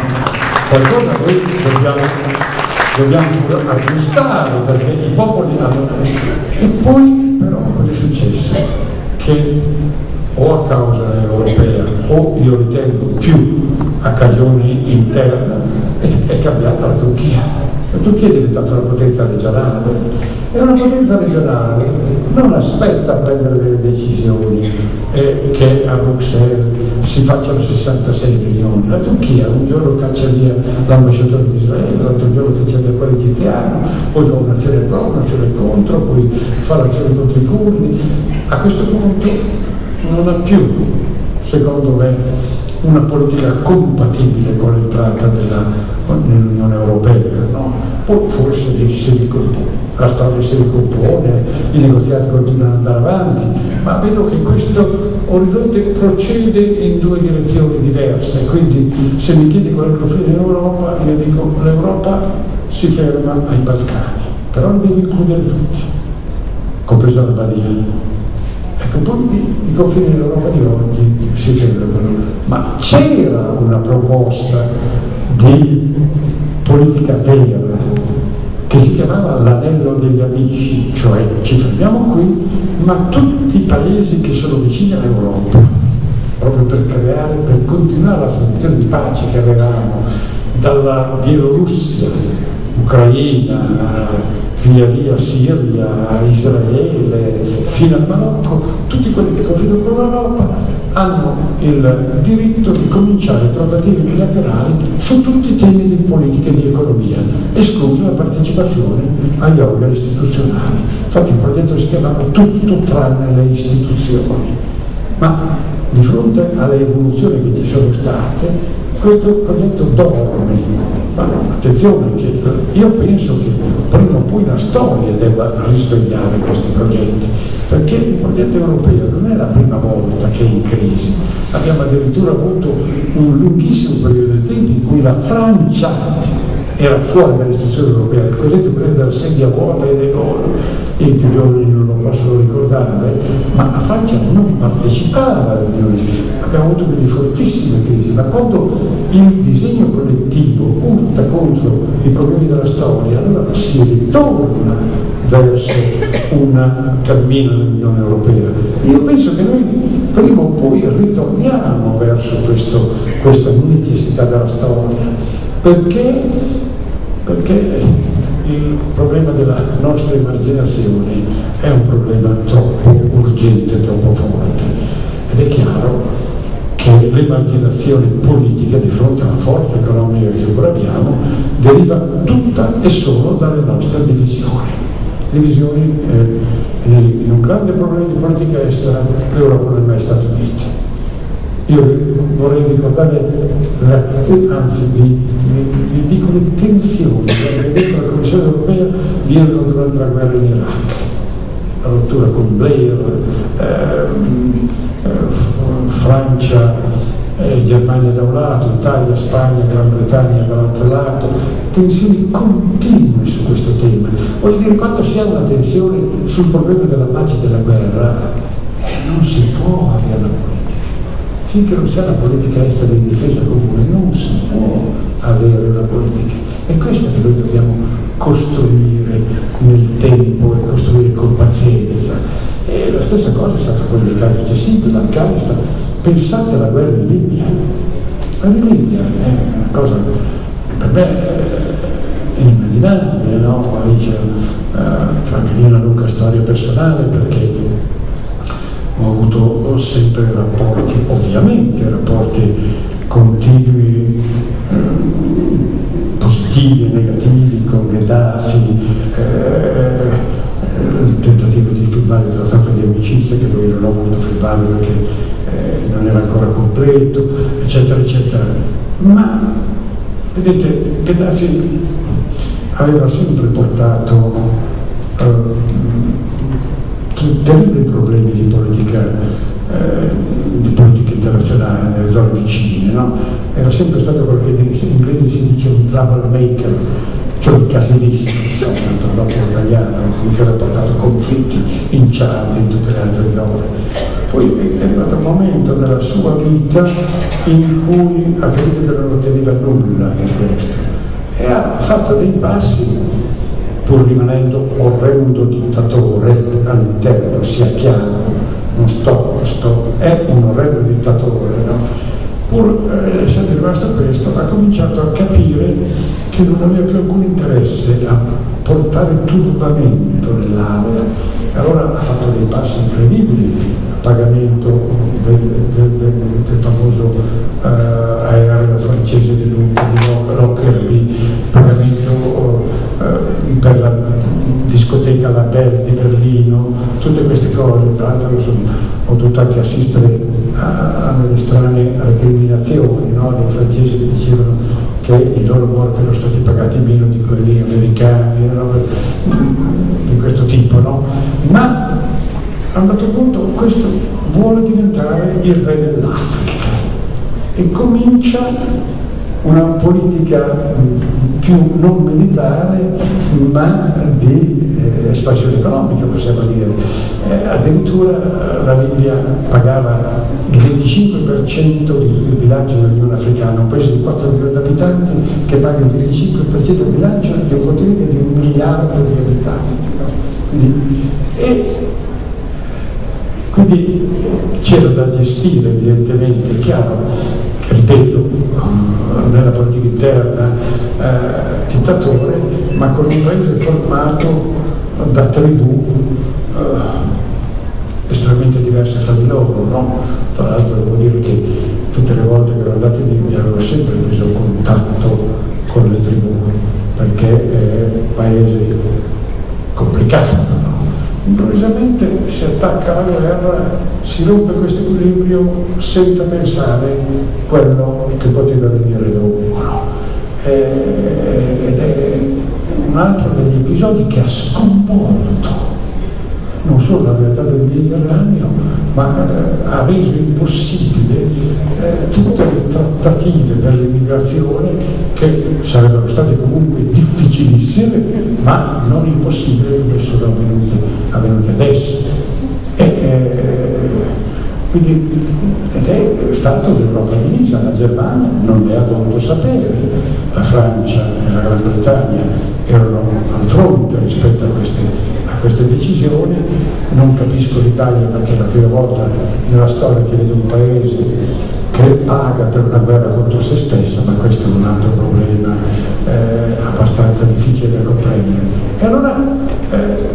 qualcosa noi dobbiamo, dobbiamo aggiustare perché i popoli hanno... E poi però cosa è successo? Che o a causa europea o io ritengo più a cagione interna è, è cambiata la Turchia La Turchia è diventata una potenza regionale e una potenza regionale non aspetta a prendere delle decisioni eh, che a Bruxelles si facciano 66 milioni. La Turchia un giorno caccia via l'ambasciatore di Israele, l'altro giorno caccia via quello egiziano, poi fa un'azione pro, un'azione contro, poi fa l'azione contro i curdi. A questo punto non ha più, secondo me, una politica compatibile con l'entrata nell'Unione Europea. No? Poi forse la storia si ricompone, i negoziati continuano ad andare avanti, ma vedo che questo orizzonte procede in due direzioni diverse, quindi se mi chiedi qual è il confine in Europa, io dico l'Europa si ferma ai Balcani, però deve includere tutti, compresa l'Albania. Ecco, poi i confini dell'Europa di oggi si fermano, ma c'era una proposta di politica vera che si chiamava l'anello degli amici, cioè ci fermiamo qui, ma tutti i paesi che sono vicini all'Europa, proprio per creare, per continuare la tradizione di pace che avevamo dalla Bielorussia, Ucraina, via via Siria, Israele, fino al Marocco, tutti quelli che confinano con l'Europa hanno il diritto di cominciare trattative bilaterali su tutti i temi di politica e di economia, esclusa la partecipazione agli organi istituzionali. Infatti il progetto si chiamava Tutto tranne le istituzioni. Ma di fronte alle evoluzioni che ci sono state, questo progetto dorme. Ma attenzione, che io penso che prima o poi la storia debba risvegliare questi progetti, perché il progetto europeo non è la prima volta che è in crisi. Abbiamo addirittura avuto un lunghissimo periodo di tempo in cui la Francia era fuori dall'istituzione europea, il cosiddetto periodo della sedia vuota e dei gol, i più giovani non lo possono ricordare, ma la Francia non partecipava all'Unione, abbiamo avuto quindi fortissime crisi, ma quando il disegno collettivo urta contro i problemi della storia, allora si ritorna verso un cammino nell'Unione Europea. Io penso che noi prima o poi ritorniamo verso questo, questa necessità della storia, perché, perché il problema della nostra emarginazione è un problema troppo urgente, troppo forte. Ed è chiaro che l'emarginazione politica di fronte alla forza economica che pure abbiamo deriva tutta e solo dalle nostre divisioni. Divisioni eh, in un grande problema di politica estera l'Europa non è mai stata unita io vorrei ricordare, la, anzi vi, vi, dico le tensioni che dentro la Commissione europea vi erano durante la guerra in Iraq, la rottura con Blair, ehm, eh, Francia, eh, Germania da un lato, Italia, Spagna, Gran Bretagna dall'altro lato, tensioni continue su questo tema. Voglio dire, quando si ha una tensione sul problema della pace e della guerra, eh, non si può avere la politica finché non c'è una politica estera di difesa comune non si può avere una politica. È questa che noi dobbiamo costruire nel tempo e costruire con pazienza. E la stessa cosa è stata quella dei casi gestiti, l'Afghanistan. Pensate alla guerra in Libia. La guerra in Libia è una cosa per me è inimmaginabile, no? C'è, uh, anche lì una lunga storia personale perché ho avuto sempre rapporti, ovviamente rapporti continui, eh, e negativi con Gheddafi, eh, eh, il tentativo di firmare il trattato di amicizia che lui non ha voluto firmare perché eh, non era ancora completo, eccetera, eccetera. Ma vedete, Gheddafi aveva sempre portato eh, terribili problemi di politica, eh, di politica internazionale nelle zone vicine, no? era sempre stato quello che in inglese si dice un troublemaker, cioè un casinista, insomma, troppo italiano, che ha portato conflitti in Chad e in tutte le altre zone. Poi è arrivato un momento nella sua vita in cui ha capito che non otteneva nulla in questo e ha fatto dei passi pur rimanendo orrendo dittatore all'interno, sia chiaro, non sto, sto, è un orrendo dittatore, no? pur eh, essendo rimasto questo, ha cominciato a capire che non aveva più alcun interesse a portare turbamento nell'area. Allora ha fatto dei passi incredibili a pagamento del, del, del, del famoso eh, aereo francese di Lockerbie, pagamento eh, per la discoteca La Belle di Berlino, tutte queste cose, tra l'altro ho dovuto anche assistere a, a delle strane recriminazioni no? dei francesi che dicevano che i loro morti erano stati pagati meno di quelli americani, no? di questo tipo, no? ma a un certo punto questo vuole diventare il re dell'Africa e comincia una politica più non militare ma di eh, espansione economica possiamo dire. Eh, addirittura la Libia pagava il 25% del bilancio dell'Unione Africana, un paese di 4 milioni di abitanti che paga il 25% del bilancio di un continente di un miliardo di abitanti. No? Quindi, e, quindi c'era da gestire evidentemente, chiaro, ripeto, nella politica interna eh, dittatore, ma con un paese formato da tribù eh, estremamente diverse fra di loro. No? Tra l'altro devo dire che tutte le volte che ero andato in Libia avevo sempre preso contatto con le tribù, perché è un paese complicato. Improvvisamente si attacca la guerra, si rompe questo equilibrio senza pensare quello che poteva venire dopo. No? ed è un altro degli episodi che ha sconvolto non solo la realtà del Mediterraneo, ma eh, ha reso impossibile eh, tutte le trattative per l'immigrazione che sarebbero state comunque difficilissime, ma non impossibili come sono avvenute, avvenute adesso. E, eh, quindi, ed è stato l'Europa divisa, la Germania non ne ha dovuto sapere, la Francia e la Gran Bretagna erano al fronte rispetto a queste, a queste decisioni, non capisco l'Italia perché è la prima volta nella storia che vedo un paese che paga per una guerra contro se stessa, ma questo è un altro problema eh, abbastanza difficile da comprendere. E allora eh,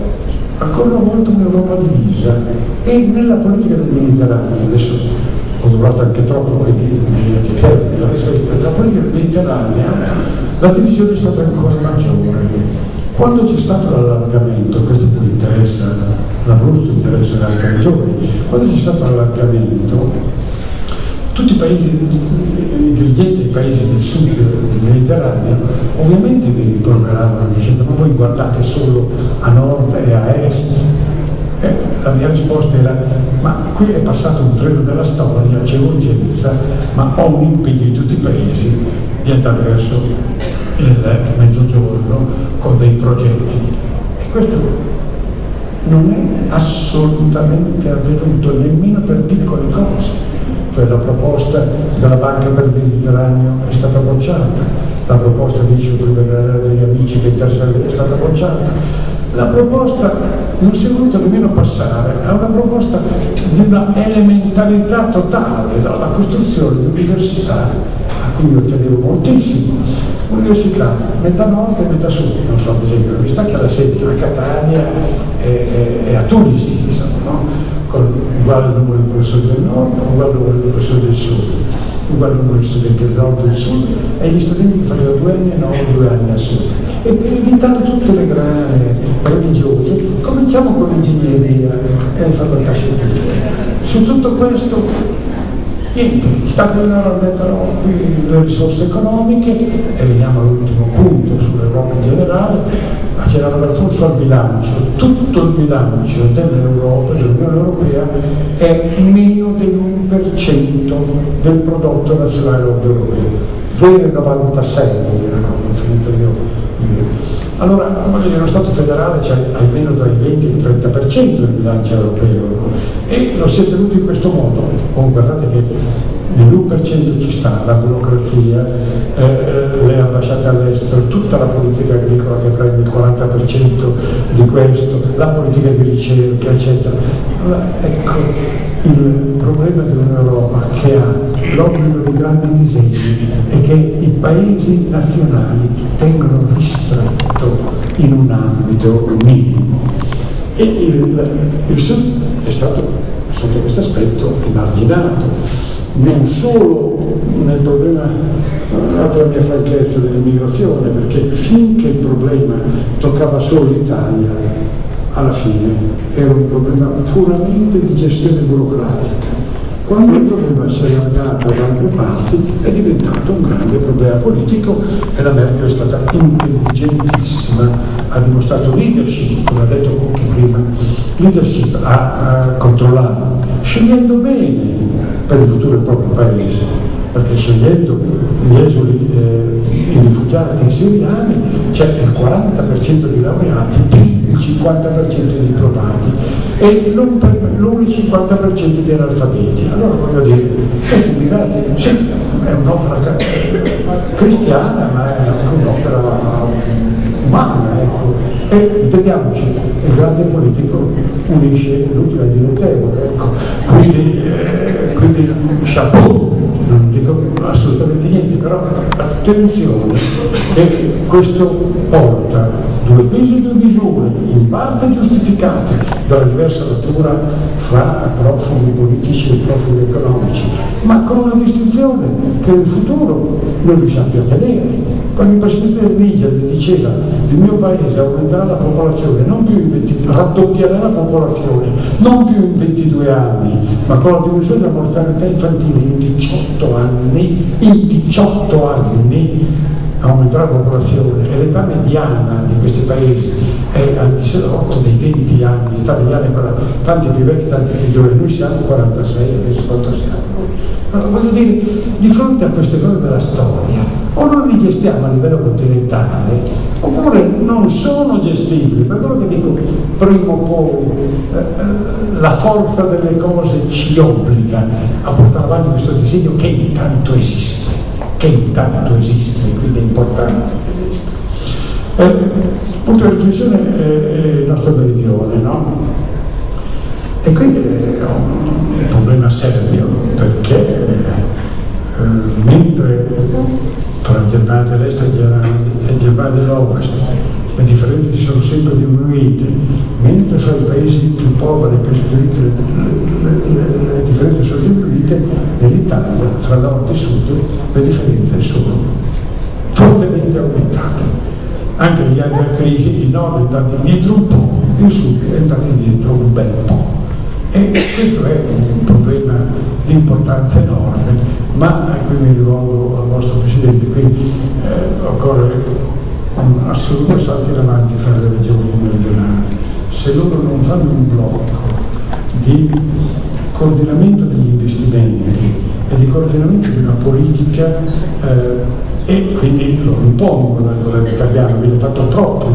ancora una volta un'Europa divisa e nella politica del Mediterraneo, adesso ho durato anche troppo, quindi bisogna che termini la risolta, nella politica del Mediterraneo la divisione è stata ancora maggiore. Quando c'è stato l'allargamento, questo poi interessa l'Abruzzo, interessa le giovani, quando c'è stato l'allargamento tutti i paesi, i dirigenti dei paesi del sud del Mediterraneo ovviamente vi rimproveravano dicendo ma voi guardate solo a nord e a est. Eh, la mia risposta era ma qui è passato un treno della storia, c'è urgenza, ma ho un impegno in tutti i paesi di andare verso il mezzogiorno con dei progetti. E questo non è assolutamente avvenuto nemmeno per piccole cose cioè la proposta della Banca per il Mediterraneo è stata bocciata, la proposta dice prima degli amici che è stata bocciata, la proposta non si è voluta nemmeno passare a una proposta di una elementarità totale, la costruzione di università a cui io tenevo moltissimo, università metà nord e metà sud, non so ad esempio, l'università che ha la sede a Catania e, e a Tunisi, insomma, no? Uguale numero di professori del nord, uguale numero di professori del sud, uguale numero di studenti del nord e del sud e gli studenti che facevano due anni a nord, due anni a sud. E per evitare tutte le grane religiose, cominciamo con l'ingegneria e il facoltà scientifica. Su tutto questo niente, gli Stati Uniti mettono qui le risorse economiche e veniamo all'ultimo punto sull'Europa in generale, c'era da flusso al bilancio, tutto il bilancio dell'Europa, dell'Unione Europea è meno dell'1% del prodotto nazionale europeo, 0,96 ho finito io. Allora, nello Stato federale c'è almeno tra il 20 e il 30% del bilancio europeo no? e lo si è tenuto in questo modo. Oh, guardate che nell'1% ci sta la burocrazia, eh, le ambasciate all'estero, tutta la politica agricola che prende il 40% di questo, la politica di ricerca, eccetera. Allora, ecco, il problema di un'Europa che ha l'obbligo dei grandi disegni e che i paesi nazionali tengono ristretto in un ambito minimo. E il, il Sud è stato sotto questo aspetto emarginato, non solo nel problema, la mia franchezza dell'immigrazione, perché finché il problema toccava solo l'Italia, alla fine era un problema puramente di gestione burocratica. Quando il problema si è allargato da altre parti è diventato un grande problema politico e la Merkel è stata intelligentissima, ha dimostrato leadership, come ha detto Cucchi prima, leadership a, a controllare, scegliendo bene per il futuro del proprio paese, perché scegliendo gli esuli, eh, i rifugiati siriani c'è il 40% di laureati il 50% di diplomati e l'un il 50% di analfabeti. Allora voglio dire, questi immigrati sì, è un'opera cristiana ma è anche un'opera umana. Ecco. E vediamoci, il grande politico unisce l'utile e dilettevole. Ecco. Quindi, eh, quindi chapeau non dico assolutamente niente, però attenzione che questo porta due pesi e due misure, in parte giustificate dalla diversa natura fra profughi politici e profughi economici, ma con una distinzione che nel futuro noi riusciamo a tenere. Quando il Presidente del Niger diceva il mio paese aumenterà la popolazione, non più in 22, raddoppierà la popolazione, non più in 22 anni, ma con la diminuzione della mortalità infantile in 18 anni, in 18 anni aumenterà la popolazione e l'età mediana di questi paesi è al di sotto dei 20 anni, l'età mediana è quella, tanti più vecchi, tanti più giovani, noi siamo 46, adesso quanto siamo? Allora, voglio dire, di fronte a queste cose della storia, o noi li gestiamo a livello continentale, oppure non sono gestibili. Per quello che dico, prima o poi eh, la forza delle cose ci obbliga a portare avanti questo disegno che intanto esiste, che intanto esiste, quindi è importante che esista. Eh, punto di riflessione è il nostro meridione, no? E qui è un problema serio perché eh, mentre tra Germania dell'Est e Germania dell'Ovest le differenze sono sempre diminuite, mentre fra i paesi più poveri e più ricchi le, le, le, differenze sono diminuite, nell'Italia fra nord e sud le differenze sono fortemente aumentate. Anche negli anni della crisi il nord è andato indietro un po', il sud è andato indietro un bel po'. E questo è un problema di importanza enorme, ma qui mi rivolgo al vostro Presidente, qui eh, occorre assoluto salto in avanti fra le regioni meridionali. Se loro non fanno un blocco di coordinamento degli investimenti e di coordinamento di una politica eh, e quindi lo impongono al governo italiano, viene fatto troppo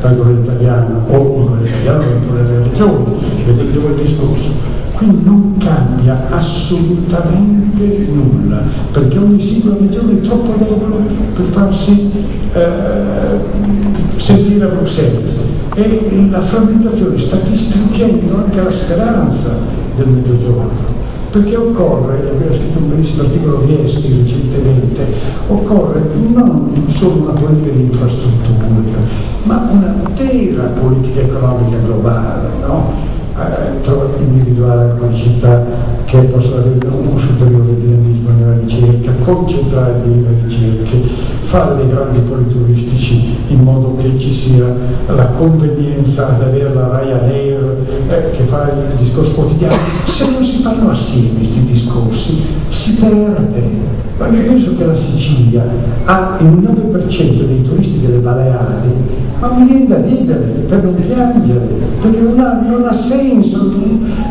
dal governo italiano o il governo italiano oppure le regioni, vedete il discorso. Quindi non cambia assolutamente nulla, perché ogni singola regione è troppo debole per farsi eh, sentire a Bruxelles e la frammentazione sta distruggendo anche la speranza del mezzogiorno perché occorre, abbiamo scritto un bellissimo articolo di Esti recentemente, occorre non solo una politica di infrastrutture, ma una vera politica economica globale, no? eh, individuare alcune città che possono avere un superiore dinamismo nella ricerca, concentrare le ricerche, fare dei grandi poli turistici in modo che ci sia la convenienza ad avere la Ryanair eh, che fa il discorso quotidiano. Se non si fanno assieme questi discorsi si perde. Ma io penso che la Sicilia ha il 9% dei turisti delle Baleari ma mi viene da ridere per non piangere, perché non ha, non ha senso,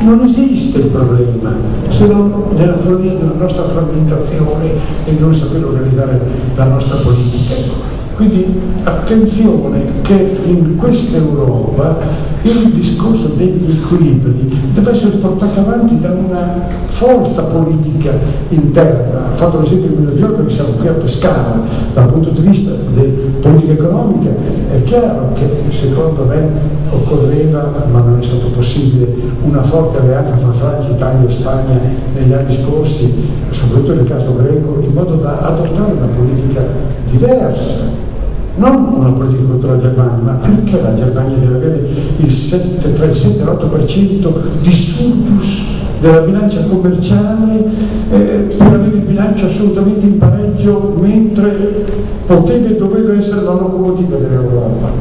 non esiste il problema, se non nella follia della nostra frammentazione e non saper organizzare la nostra politica. Quindi attenzione che in questa Europa il discorso degli equilibri deve essere portato avanti da una forza politica interna. Ho fatto l'esempio di Mezzogiorno perché siamo qui a Pescara, dal punto di vista della politica economica è chiaro che secondo me occorreva, ma non è stato possibile, una forte alleanza fra Francia, Italia e Spagna negli anni scorsi, soprattutto nel caso greco, in modo da adottare una politica diversa non una politica contro la Germania, ma perché la Germania deve avere il 7, tra il 7 e l'8% di surplus della bilancia commerciale eh, per avere il bilancio assolutamente in pareggio mentre poteva e doveva essere la locomotiva dell'Europa.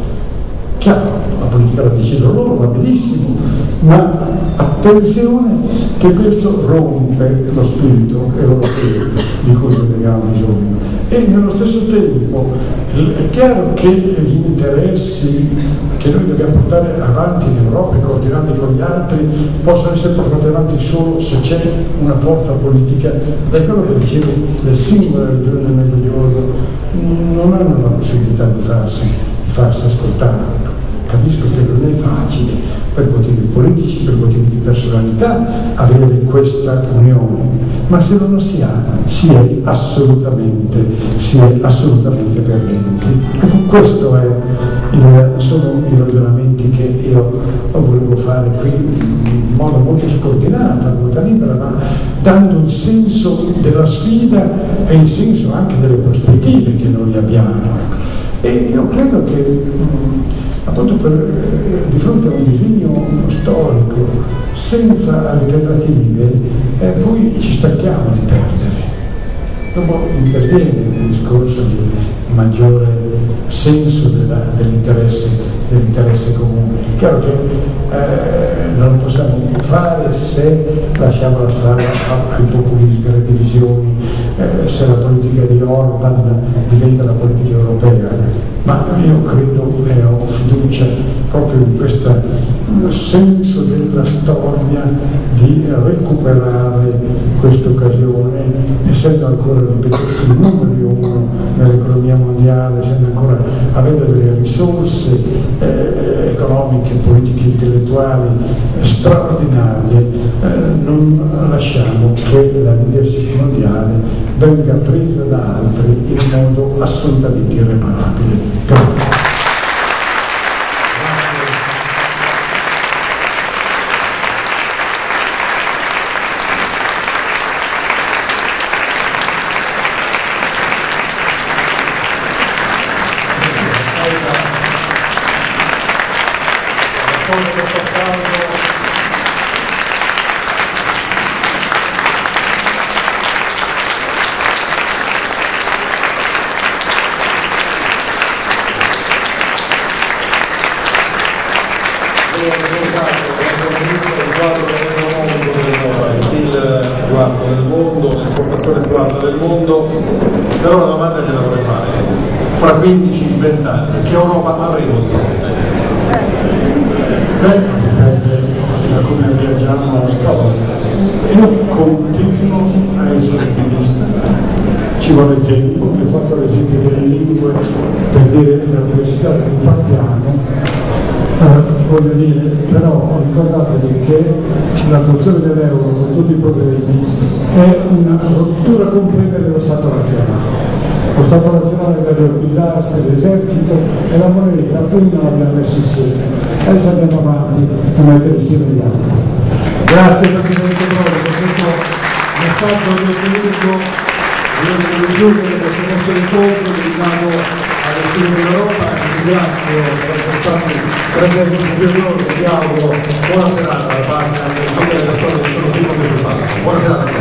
Chiaro, la politica la decidono loro, va benissimo, ma attenzione che questo rompe lo spirito europeo di cui abbiamo bisogno. E nello stesso tempo è chiaro che gli interessi che noi dobbiamo portare avanti in Europa e coordinati con gli altri possono essere portati avanti solo se c'è una forza politica. Da quello che dicevo, le singole regioni del Mezzogiorno non hanno la possibilità di farsi, di farsi ascoltare capisco che non è facile per motivi politici, per motivi di personalità avere questa unione, ma se non lo si ha si è assolutamente, si è assolutamente perdenti. Ecco, questo è il, sono i ragionamenti che io volevo fare qui in modo molto scordinato, molto libera, ma dando il senso della sfida e il senso anche delle prospettive che noi abbiamo. E io credo che mh, appunto per, eh, di fronte a un disegno storico senza alternative eh, poi ci stacchiamo di perdere. Dopo interviene un discorso di maggiore senso dell'interesse, dell'interesse comune. È chiaro che eh, non lo possiamo fare se lasciamo la strada ai populismi, alle divisioni, eh, se la politica di Orban diventa la politica europea ma io credo e ho fiducia proprio in questo senso della storia di recuperare questa occasione, essendo ancora, ripeto, il numero uno nell'economia mondiale, essendo ancora, avendo delle risorse eh, economiche, politiche, intellettuali eh, straordinarie, eh, non lasciamo che la leadership mondiale venga presa da altri in modo assolutamente irreparabile. Grazie. l'attuazione dell'euro con tutti i problemi è una rottura completa dello Stato nazionale. Lo Stato nazionale deve guidarsi l'esercito e la prima non l'abbiamo messa insieme. Adesso andiamo avanti a mettere insieme gli altri. Grazie Presidente Prodi per questo messaggio di ottimismo. Io devo chiudere questo nostro incontro dedicato alle stime dell'Europa e ringrazio per essere stati presenti a noi, vi auguro buona serata da parte anche della storia che sono Buona serata.